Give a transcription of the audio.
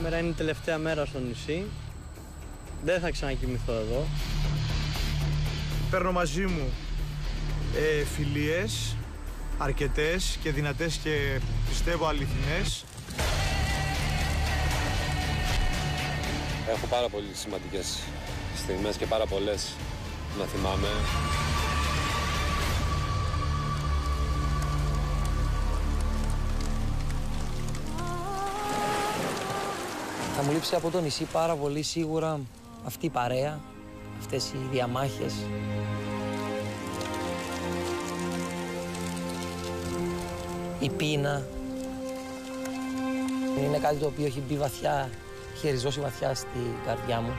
Σήμερα είναι η τελευταία μέρα στο νησί. Δεν θα ξανακοιμηθώ εδώ. Παίρνω μαζί μου ε, φιλίες, αρκετές και δυνατές και πιστεύω αληθινές. Έχω πάρα πολύ σημαντικές στιγμές και πάρα πολλές να θυμάμαι. Θα μου λείψει από το νησί πάρα πολύ σίγουρα αυτή η παρέα, αυτές οι διαμάχες. Η πείνα. Είναι κάτι το οποίο έχει μπει βαθιά, έχει ριζώσει βαθιά στη καρδιά μου.